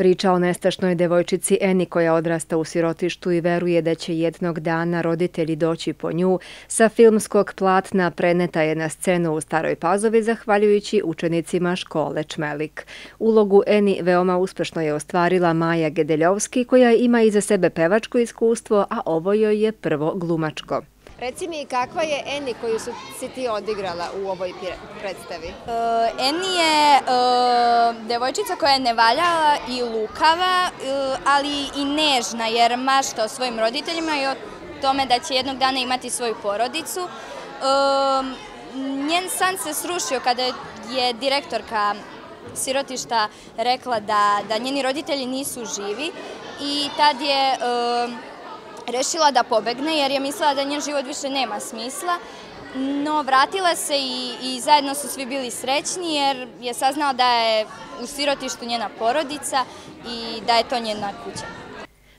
Priča o nestašnoj devojčici Eni koja odrasta u sirotištu i veruje da će jednog dana roditelji doći po nju, sa filmskog platna preneta je na scenu u Staroj Pazovi zahvaljujući učenicima škole Čmelik. Ulogu Eni veoma uspešno je ostvarila Maja Gedeljovski koja ima iza sebe pevačko iskustvo, a ovo joj je prvo glumačko. Reci mi, kakva je Eni koju si ti odigrala u ovoj predstavi? Uh, Eni je uh, devojčica koja je nevaljala i lukava, uh, ali i nežna jer mašta o svojim roditeljima i o tome da će jednog dana imati svoju porodicu. Njen san se srušio kada je direktorka sirotišta rekla da njeni roditelji nisu živi i tad je rešila da pobegne jer je mislila da njen život više nema smisla. No, vratila se i zajedno su svi bili srećni jer je saznao da je u sirotištu njena porodica i da je to njena kuća.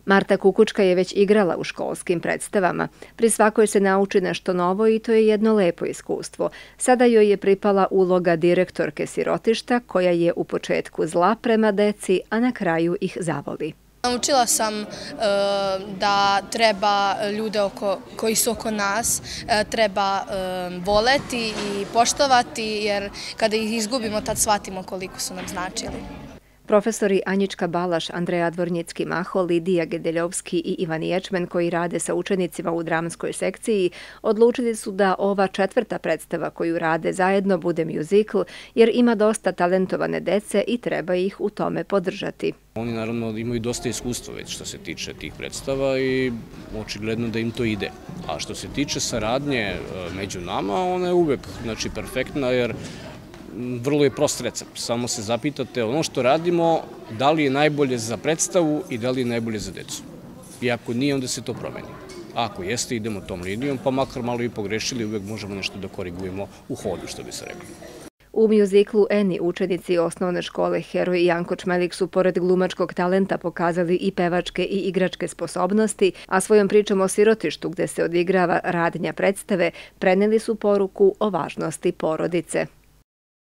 Marta Kukučka je već igrala u školskim predstavama. Pri svakoj se nauči nešto novo i to je jedno lepo iskustvo. Sada joj je pripala uloga direktorke sirotišta koja je u početku zla prema deci, a na kraju ih zavoli. Naučila sam e, da treba ljude koji su oko nas, e, treba e, voleti i poštovati, jer kada ih izgubimo, tad shvatimo koliko su nam značili. Profesori Anjička Balaš, Andreja Dvornicki-Maho, Lidija Gedeljovski i Ivan Ječmen, koji rade sa učenicima u dramskoj sekciji, odlučili su da ova četvrta predstava koju rade zajedno bude muzikl, jer ima dosta talentovane dece i treba ih u tome podržati. Oni naravno imaju dosta iskustva već što se tiče tih predstava i očigledno da im to ide. A što se tiče saradnje e, među nama, ona je uvek znači, perfektna jer vrlo je prost recept. Samo se zapitate ono što radimo, da li je najbolje za predstavu i da li je najbolje za decu. I ako nije, onda se to promeni. Ako jeste, idemo tom linijom, pa makar malo i pogrešili, uvek možemo nešto da korigujemo u hodu, što bi se rekli. U mjuziklu Eni učenici osnovne škole Heroj i Janko Čmelik su pored glumačkog talenta pokazali i pevačke i igračke sposobnosti, a svojom pričom o sirotištu gde se odigrava radnja predstave preneli su poruku o važnosti porodice.